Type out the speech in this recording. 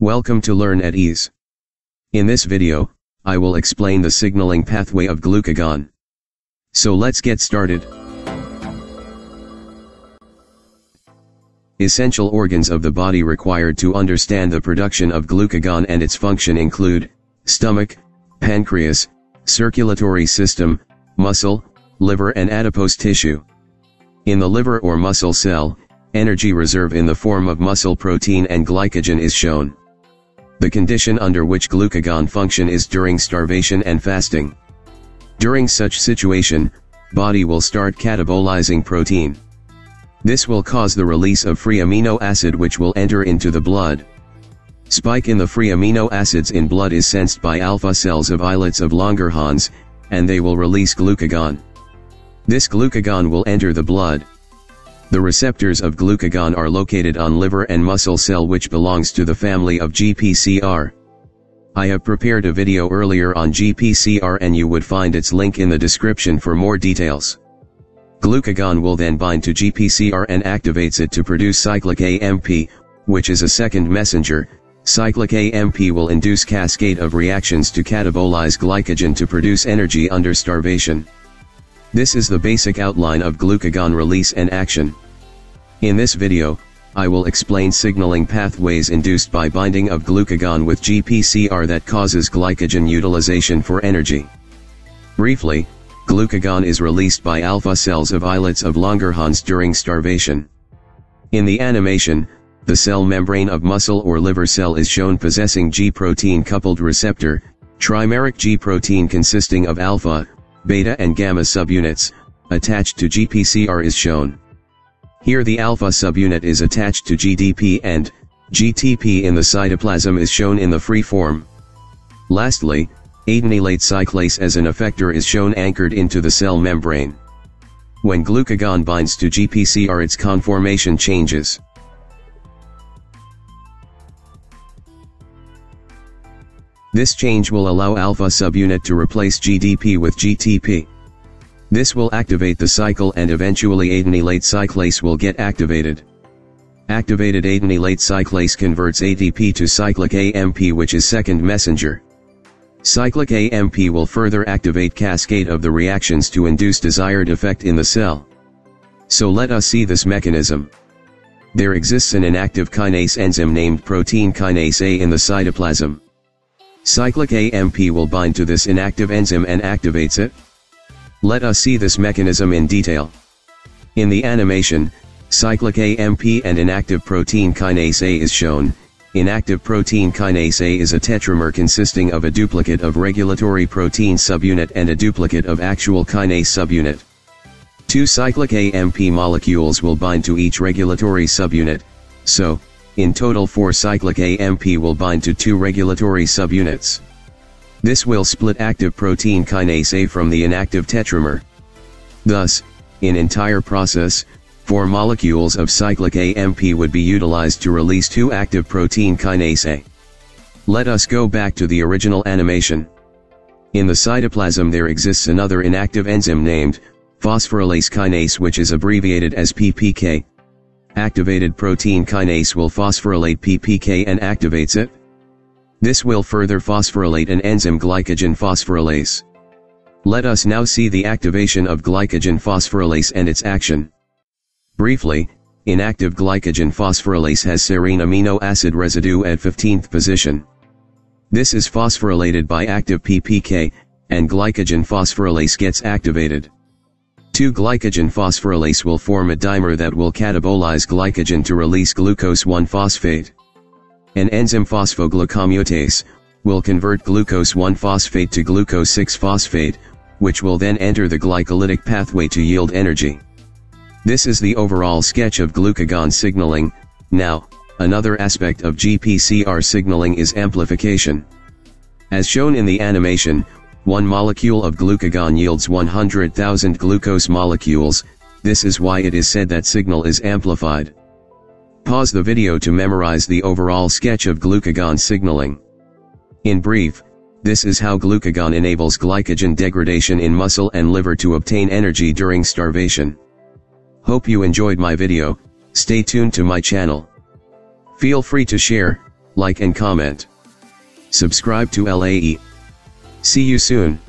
Welcome to Learn at Ease. In this video, I will explain the signaling pathway of glucagon. So let's get started. Essential organs of the body required to understand the production of glucagon and its function include, stomach, pancreas, circulatory system, muscle, liver and adipose tissue. In the liver or muscle cell, energy reserve in the form of muscle protein and glycogen is shown. The condition under which glucagon function is during starvation and fasting. During such situation, body will start catabolizing protein. This will cause the release of free amino acid which will enter into the blood. Spike in the free amino acids in blood is sensed by alpha cells of islets of Langerhans, and they will release glucagon. This glucagon will enter the blood. The receptors of glucagon are located on liver and muscle cell which belongs to the family of GPCR. I have prepared a video earlier on GPCR and you would find its link in the description for more details. Glucagon will then bind to GPCR and activates it to produce cyclic AMP, which is a second messenger. Cyclic AMP will induce cascade of reactions to catabolize glycogen to produce energy under starvation. This is the basic outline of glucagon release and action. In this video, I will explain signaling pathways induced by binding of glucagon with GPCR that causes glycogen utilization for energy. Briefly, glucagon is released by alpha cells of islets of Langerhans during starvation. In the animation, the cell membrane of muscle or liver cell is shown possessing G-protein coupled receptor, trimeric G-protein consisting of alpha, beta and gamma subunits, attached to GPCR is shown. Here the alpha subunit is attached to GDP and, GTP in the cytoplasm is shown in the free form. Lastly, adenylate cyclase as an effector is shown anchored into the cell membrane. When glucagon binds to GPCR its conformation changes. This change will allow alpha subunit to replace GDP with GTP. This will activate the cycle and eventually adenylate cyclase will get activated. Activated adenylate cyclase converts ATP to cyclic AMP which is second messenger. Cyclic AMP will further activate cascade of the reactions to induce desired effect in the cell. So let us see this mechanism. There exists an inactive kinase enzyme named protein kinase A in the cytoplasm. Cyclic AMP will bind to this inactive enzyme and activates it. Let us see this mechanism in detail. In the animation, cyclic AMP and inactive protein kinase A is shown, Inactive protein kinase A is a tetramer consisting of a duplicate of regulatory protein subunit and a duplicate of actual kinase subunit. Two cyclic AMP molecules will bind to each regulatory subunit, so, in total four cyclic AMP will bind to two regulatory subunits. This will split active protein kinase A from the inactive tetramer. Thus, in entire process, Four molecules of cyclic AMP would be utilized to release two active protein kinase A. Let us go back to the original animation. In the cytoplasm there exists another inactive enzyme named, phosphorylase kinase which is abbreviated as PPK. Activated protein kinase will phosphorylate PPK and activates it. This will further phosphorylate an enzyme glycogen phosphorylase. Let us now see the activation of glycogen phosphorylase and its action. Briefly, inactive glycogen phosphorylase has serine amino acid residue at 15th position. This is phosphorylated by active PPK, and glycogen phosphorylase gets activated. 2-glycogen phosphorylase will form a dimer that will catabolize glycogen to release glucose 1-phosphate. An enzyme phosphoglucomutase, will convert glucose 1-phosphate to glucose 6-phosphate, which will then enter the glycolytic pathway to yield energy. This is the overall sketch of glucagon signaling, now, another aspect of GPCR signaling is amplification. As shown in the animation, one molecule of glucagon yields 100,000 glucose molecules, this is why it is said that signal is amplified. Pause the video to memorize the overall sketch of glucagon signaling. In brief, this is how glucagon enables glycogen degradation in muscle and liver to obtain energy during starvation. Hope you enjoyed my video, stay tuned to my channel. Feel free to share, like and comment. Subscribe to LAE. See you soon.